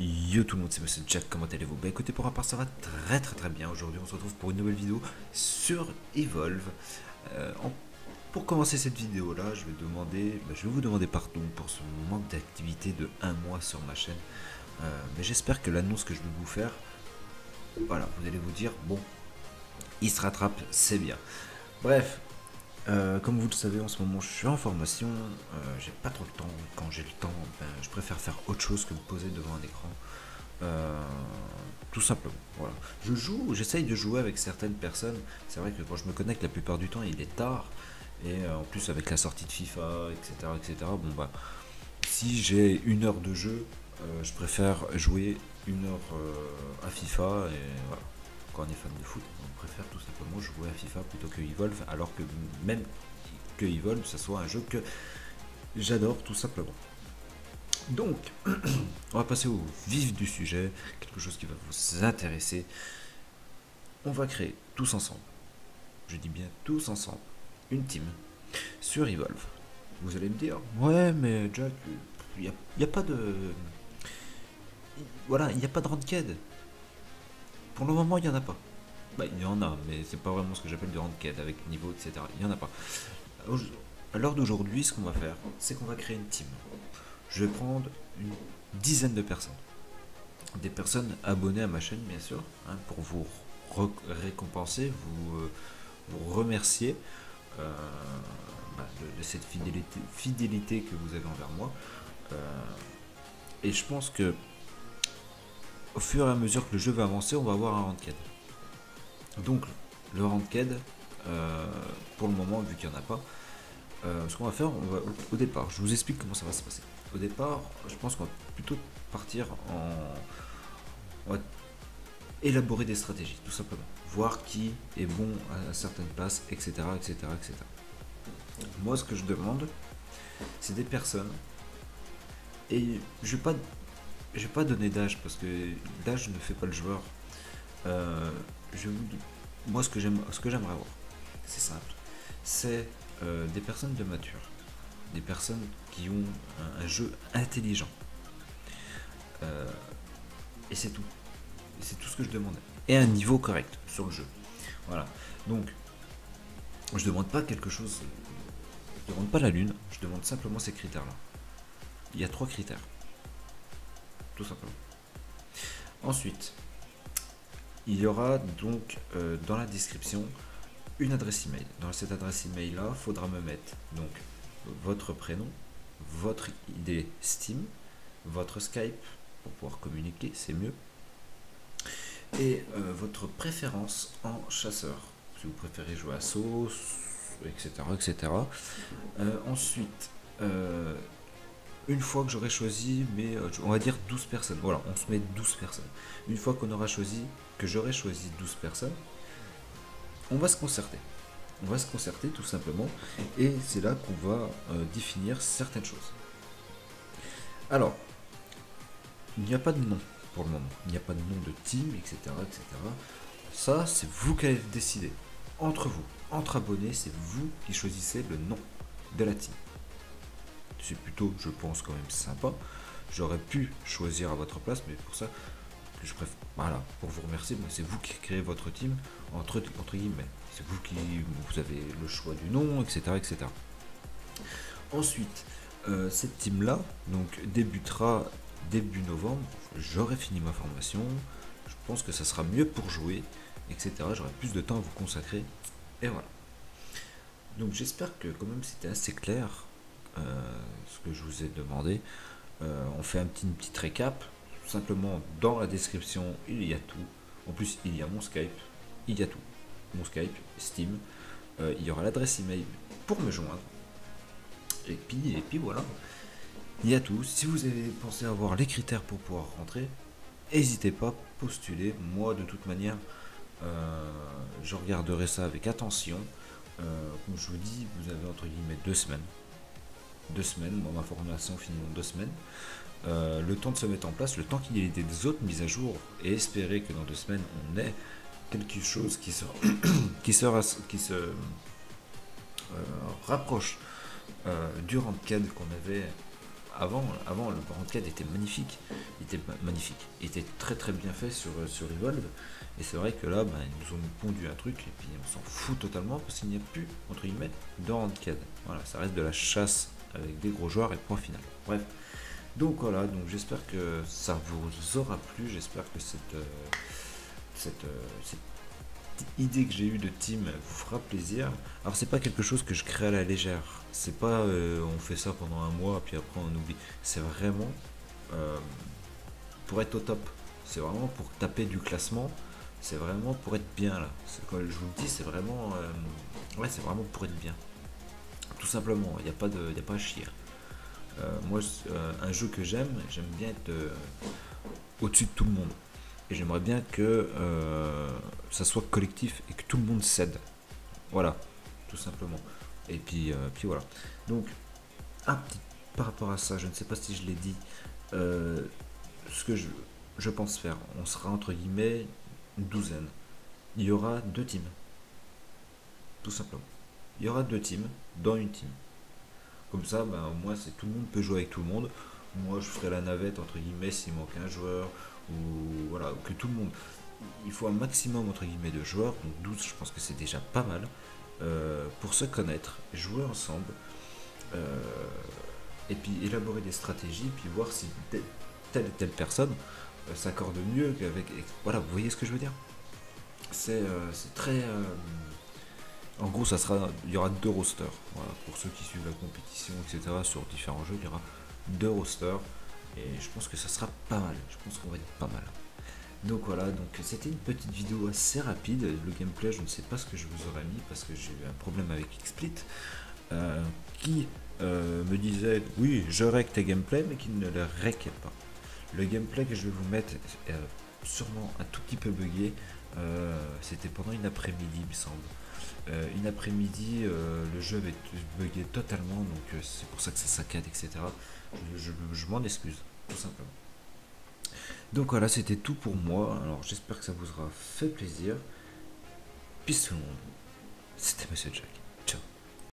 Yo tout le monde, c'est Monsieur Jack, comment allez-vous? Bah écoutez, pour ma part ça va très très très bien. Aujourd'hui on se retrouve pour une nouvelle vidéo sur Evolve. Euh, Pour commencer cette vidéo là, je vais demander, bah, je vais vous demander pardon pour ce manque d'activité de un mois sur ma chaîne. Euh, mais j'espère que l'annonce que je vais vous faire, voilà, vous allez vous dire, bon, il se rattrape, c'est bien. Bref, euh, comme vous le savez, en ce moment, je suis en formation. euh, j'ai pas trop le temps. Quand j'ai le temps, ben, je préfère faire autre chose que me poser devant un écran. Euh, tout simplement. Voilà. Je joue, j'essaye de jouer avec certaines personnes. C'est vrai que quand je me connecte, la plupart du temps, il est tard. Et en plus, avec la sortie de FIFA, etc., etc. Bon bah, si j'ai une heure de jeu, je préfère jouer une heure à FIFA. Et voilà. Quand on est fan de foot, on préfère tout simplement jouer à FIFA plutôt que Evolve, alors que même que Evolve, ça soit un jeu que j'adore tout simplement. Donc, on va passer au vif du sujet, quelque chose qui va vous intéresser. On va créer tous ensemble, je dis bien tous ensemble, une team sur Evolve. Vous allez me dire, ouais, mais Jack, il n'y a, a pas de. Voilà, il n'y a pas de ranked. Pour le moment, il n'y en a pas. Bah, il y en a, mais c'est pas vraiment ce que j'appelle du ranked avec niveau, etc. Il n'y en a pas. À l'heure d'aujourd'hui, ce qu'on va faire, c'est qu'on va créer une team. Je vais prendre une dizaine de personnes. Des personnes abonnées à ma chaîne, bien sûr, hein, pour vous récompenser, vous, euh, remercier euh, bah, de, de cette fidélité, fidélité que vous avez envers moi. Euh, et je pense que au fur et à mesure que le jeu va avancer, on va avoir un ranked. Donc le ranked, euh, pour le moment, vu qu'il n'y en a pas, euh, ce qu'on va faire, on va, au départ, je vous explique comment ça va se passer. Au départ, je pense qu'on va plutôt partir en... On va élaborer des stratégies, tout simplement. Voir qui est bon à certaines places, etc. etc., etc. Moi, ce que je demande, c'est des personnes. Et je vais pas, je vais pas donner d'âge parce que l'âge ne fait pas le joueur. Euh, moi, ce que j'aime, ce que j'aimerais avoir, c'est simple. C'est euh, des personnes de mature, des personnes qui ont un, jeu intelligent. Euh, et c'est tout. C'est tout ce que je demande. Et un niveau correct sur le jeu. Voilà. Donc, je demande pas quelque chose. Je demande pas la lune. Je demande simplement ces critères-là. Il y a trois critères. Simplement. Ensuite, il y aura donc euh, dans la description une adresse email. Dans cette adresse email là, il faudra me mettre donc votre prénom, votre ID Steam, votre Skype pour pouvoir communiquer, c'est mieux. Et euh, votre préférence en chasseur. Si vous préférez jouer à sauce, etc. etc. Euh, ensuite, une fois que j'aurai choisi, mais euh, on va dire 12 personnes. Voilà, on se met 12 personnes. Une fois qu'on aura choisi, que j'aurai choisi 12 personnes, on va se concerter. On va se concerter tout simplement. Et c'est là qu'on va euh, définir certaines choses. Alors, il n'y a pas de nom pour le moment. Il n'y a pas de nom de team, etc. etc. Ça, c'est vous qui allez le décider. Entre vous, entre abonnés, c'est vous qui choisissez le nom de la team. C'est plutôt, je pense, quand même sympa. J'aurais pu choisir à votre place, mais pour ça, je préfère. Voilà, pour vous remercier, c'est vous qui créez votre team, entre, guillemets. C'est vous qui avez le choix du nom, etc. Ensuite, euh, cette team-là donc débutera début novembre. J'aurai fini ma formation. Je pense que ça sera mieux pour jouer, etc. J'aurai plus de temps à vous consacrer. Et voilà. Donc j'espère que quand même c'était assez clair ce que je vous ai demandé. Euh, on fait un petit, une petite récap. Simplement dans la description il y a tout. En plus il y a mon Skype, il y a tout. Mon Skype, Steam. Euh, il y aura l'adresse email pour me joindre. Et puis, et puis voilà. Il y a tout. Si vous avez pensé avoir les critères pour pouvoir rentrer, n'hésitez pas, postulez. Moi, de toute manière, euh, je regarderai ça avec attention. Euh, comme je vous dis, vous avez entre guillemets deux semaines. Deux semaines. Moi, ma formation finit en deux semaines. Euh, le temps de se mettre en place, le temps qu'il y ait des autres mises à jour, et espérer que dans deux semaines, on ait quelque chose qui se, euh, rapproche euh, du ranked qu'on avait avant, avant le Ranked était magnifique. Il était magnifique. Était très très bien fait sur, sur Evolve. Et c'est vrai que là, bah, ils nous ont pondu un truc et puis on s'en fout totalement parce qu'il n'y a plus, entre guillemets, de Ranked. Voilà, ça reste de la chasse avec des gros joueurs et point final. Bref. Donc voilà, donc j'espère que ça vous aura plu. J'espère que cette, euh, euh, cette idée que j'ai eue de team vous fera plaisir. Alors c'est pas quelque chose que je crée à la légère. C'est pas euh, on fait ça pendant un mois puis après on oublie. C'est vraiment pour être au top. C'est vraiment pour taper du classement. C'est vraiment pour être bien là. Quand je vous le dis, c'est vraiment ouais, c'est vraiment pour être bien. Tout simplement. Il n'y a pas de, y a pas à chier. Euh, moi, euh, un jeu que j'aime, j'aime bien être euh, au-dessus de tout le monde. Et j'aimerais bien que ça soit collectif et que tout le monde cède. Voilà, tout simplement. Et puis, puis voilà. Donc, par rapport à ça, je ne sais pas si je l'ai dit, ce que je, je pense faire, on sera entre guillemets une douzaine. Il y aura deux teams. Tout simplement. Il y aura deux teams dans une team. Comme ça, ben, au moins, tout le monde peut jouer avec tout le monde. Moi, je ferai la navette, entre guillemets, s'il manque un joueur, ou voilà, que tout le monde. Il faut un maximum, entre guillemets, de joueurs, donc 12, je pense que c'est déjà pas mal, euh, pour se connaître, jouer ensemble, euh, et puis élaborer des stratégies, puis voir si telle et telle personne euh, s'accorde mieux qu'avec. Voilà, vous voyez ce que je veux dire? C'est très en gros, ça sera, il y aura deux rosters. pour ceux qui suivent la compétition, etc. Sur différents jeux, il y aura deux rosters. Et je pense que ça sera pas mal. Je pense qu'on va être pas mal. Donc voilà, donc c'était une petite vidéo assez rapide. Le gameplay, je ne sais pas ce que je vous aurais mis parce que j'ai eu un problème avec XSplit euh, qui euh, me disait oui, je règle tes gameplays, mais qui ne le règle pas. Le gameplay que je vais vous mettre est sûrement un tout petit peu bugué. Euh, c'était pendant une après-midi, il me semble. Euh, une après-midi, euh, le jeu avait bugué totalement, donc euh, c'est pour ça que ça saccade, etc. Je, m'en excuse, tout simplement. Donc voilà, c'était tout pour moi. Alors j'espère que ça vous aura fait plaisir. Peace tout le. C'était Monsieur Jack. Ciao.